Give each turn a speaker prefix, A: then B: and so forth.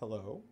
A: Hello?